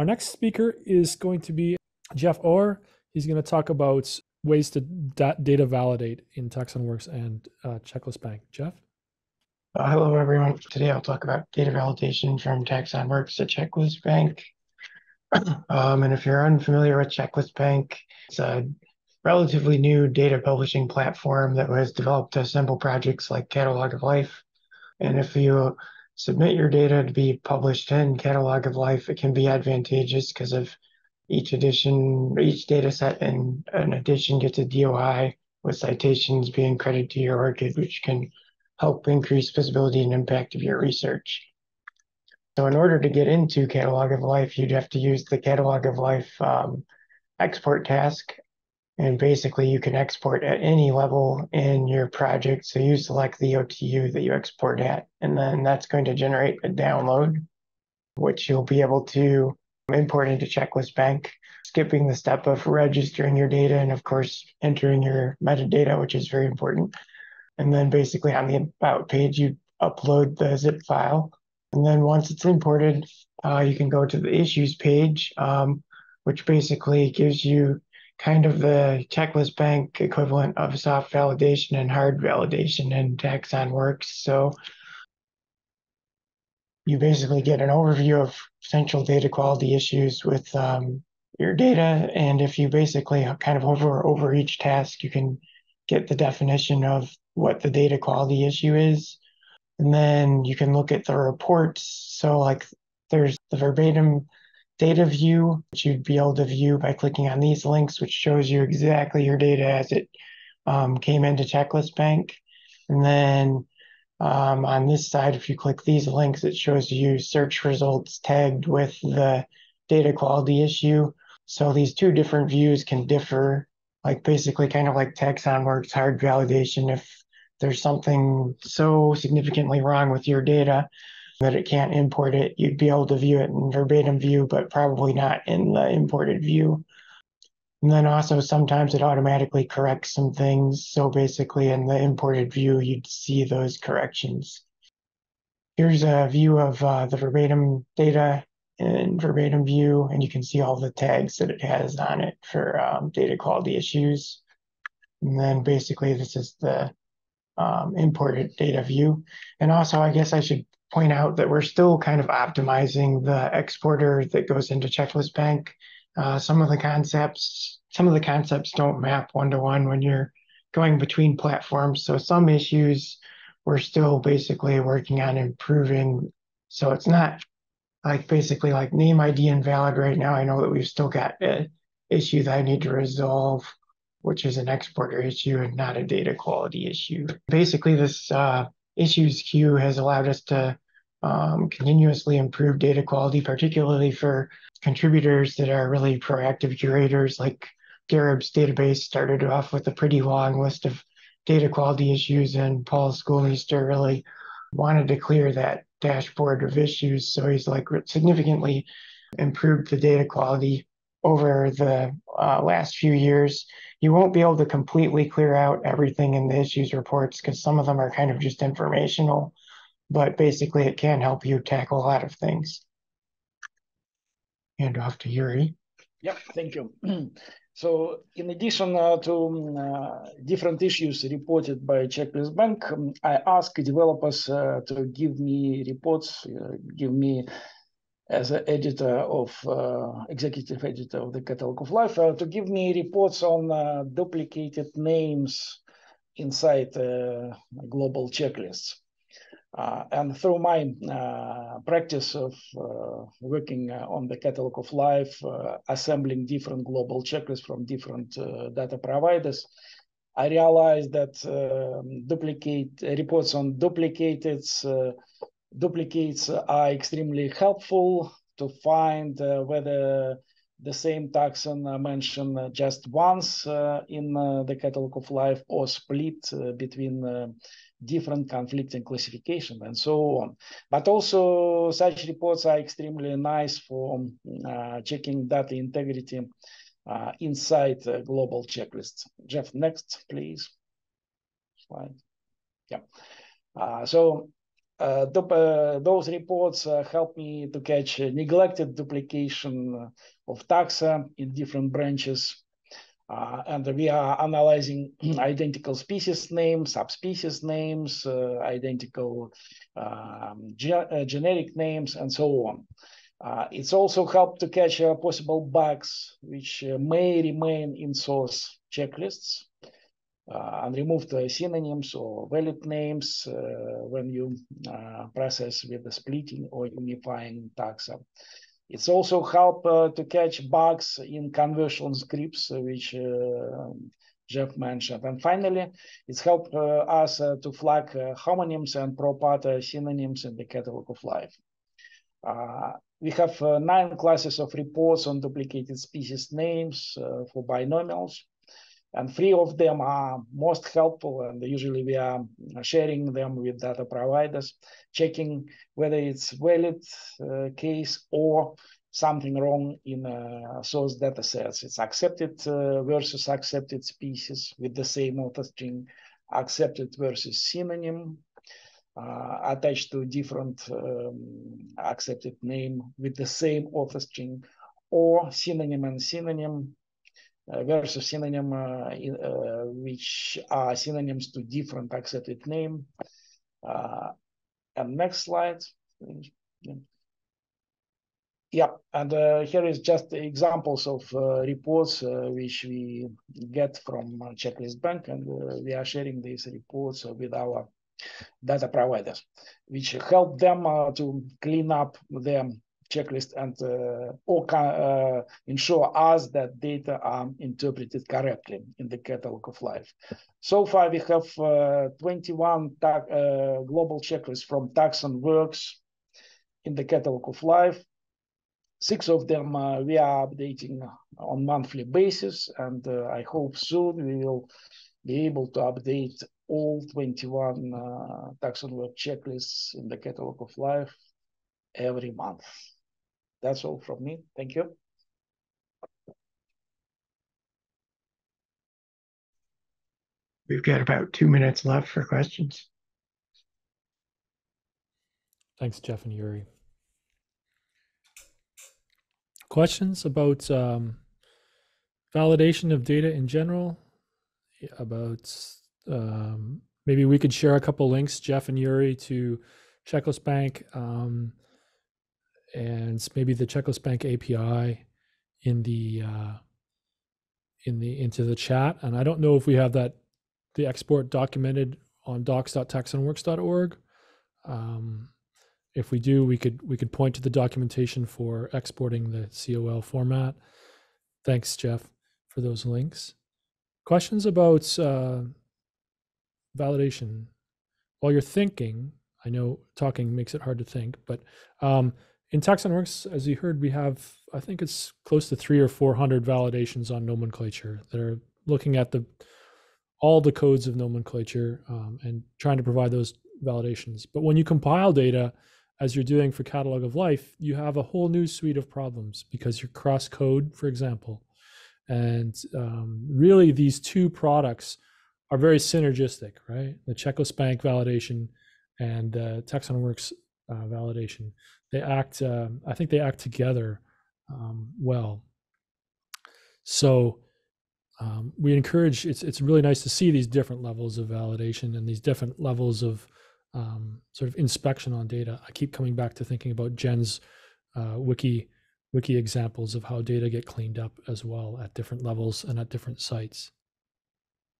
Our next speaker is going to be Jeff Orr. He's going to talk about ways to da- data validate in TaxonWorks and uh, Checklist Bank. Jeff? Uh, hello, everyone. Today I'll talk about data validation from TaxonWorks to Checklist Bank. um, and if you're unfamiliar with Checklist Bank, it's a relatively new data publishing platform that was developed to assemble projects like Catalog of Life. And if you submit your data to be published in Catalog of Life, it can be advantageous because of each edition, each data set and an edition gets a DOI with citations being credited to your ORCID, which can help increase visibility and impact of your research. So in order to get into Catalog of Life, you'd have to use the Catalog of Life um, export task and basically you can export at any level in your project. So you select the OTU that you export at, and then that's going to generate a download, which you'll be able to import into Checklist Bank, skipping the step of registering your data and of course entering your metadata, which is very important. And then basically on the about page, you upload the zip file. And then once it's imported, uh, you can go to the issues page, um, which basically gives you kind of the checklist bank equivalent of soft validation and hard validation in TaxonWorks. So you basically get an overview of potential data quality issues with um, your data. And if you basically kind of hover over each task, you can get the definition of what the data quality issue is. And then you can look at the reports. So like there's the verbatim data view, which you'd be able to view by clicking on these links, which shows you exactly your data as it um, came into Checklist Bank. And then um, on this side, if you click these links, it shows you search results tagged with the data quality issue. So these two different views can differ, like basically kind of like TaxonWorks hard validation. If there's something so significantly wrong with your data, that it can't import it. You'd be able to view it in verbatim view, but probably not in the imported view. And then also sometimes it automatically corrects some things. So basically in the imported view, you'd see those corrections. Here's a view of uh, the verbatim data in verbatim view, and you can see all the tags that it has on it for um, data quality issues. And then basically this is the um, imported data view. And also, I guess I should point out that we're still kind of optimizing the exporter that goes into Checklist Bank. Uh, some of the concepts, some of the concepts don't map one to one when you're going between platforms. So some issues we're still basically working on improving. So it's not like basically like name ID invalid right now. I know that we've still got an issue that I need to resolve, which is an exporter issue and not a data quality issue. Basically, this uh, issues queue has allowed us to um, continuously improve data quality, particularly for contributors that are really proactive curators. Like Scarab's database started off with a pretty long list of data quality issues, and Paul Schoolmeister really wanted to clear that dashboard of issues. So he's like significantly improved the data quality over the uh, last few years. You won't be able to completely clear out everything in the issues reports because some of them are kind of just informational, but basically it can help you tackle a lot of things. Hand off to Yuri. Yeah, thank you. so in addition uh, to um, uh, different issues reported by Checklist Bank, um, I ask developers uh, to give me reports, uh, give me as an editor of uh, executive editor of the catalog of life uh, to give me reports on uh, duplicated names inside uh, global checklists. Uh, and through my uh, practice of working on the catalog of life assembling different global checklists from different data providers I realized that um, duplicate reports on duplicated duplicates are extremely helpful to find uh, whether the same taxon mentioned just once uh, in uh, the catalog of life or split uh, between uh, different conflicting classification and so on. But also such reports are extremely nice for uh, checking data integrity inside global checklists. Jeff, next, please. Slide. Yeah. so uh, uh, those reports uh, help me to catch neglected duplication of taxa in different branches. Uh, and we are analyzing identical species names, subspecies names, uh, identical um, ge uh, generic names, and so on. it's also helped to catch possible bugs which may remain in source checklists and remove the synonyms or valid names uh, when you uh, process with the splitting or unifying taxa. It's also help to catch bugs in conversion scripts, which Jeff mentioned. And finally, it's helped uh, us uh, to flag uh, homonyms and proper synonyms in the catalog of life. we have nine classes of reports on duplicated species names for binomials and three of them are most helpful and usually we are sharing them with data providers checking whether it's valid uh, case or something wrong in uh, source data sets. It's accepted uh, versus accepted species with the same author string accepted versus synonym uh, attached to different um, accepted name with the same author string or synonym and synonym versus synonym uh, uh, which are synonyms to different accepted name. and next slide. Yeah, and uh, here is just examples of uh, reports uh, which we get from Checklist Bank, and we are sharing these reports with our data providers, which help them to clean up their checklist and uh, or uh, ensure us that data are interpreted correctly in the catalog of life. So far, we have uh, 21 uh, global checklists from TaxonWorks in the catalog of life. Six of them uh, we are updating on monthly basis, and uh, I hope soon we will be able to update all 21 Taxon Work checklists in the catalog of life every month. That's all from me. Thank you. We've got about two minutes left for questions. Thanks, Jeff and Yuri. Questions about um, validation of data in general? About um, maybe we could share a couple links, Jeff and Yuri, to Checklist Bank. Um, and maybe the Checklist Bank API in the uh, in the into the chat. And I don't know if we have that the export documented on docs.taxonworks.org. Um, if we do, we could we could point to the documentation for exporting the COL format. Thanks, Jeff, for those links. Questions about uh, validation? While you're thinking, I know talking makes it hard to think, but um, in TaxonWorks, as you heard, we have, I think it's close to three or 400 validations on nomenclature that are looking at the all the codes of nomenclature um, and trying to provide those validations. But when you compile data, as you're doing for Catalog of Life, you have a whole new suite of problems because you're cross code, for example. And um, really, these two products are very synergistic, right? The Checklist Bank validation and uh, TaxonWorks uh, validation they act uh, i think they act together um, well. So um, we encourage it's it's really nice to see these different levels of validation and these different levels of um, sort of inspection on data. I keep coming back to thinking about jen's uh, wiki wiki examples of how data get cleaned up as well at different levels and at different sites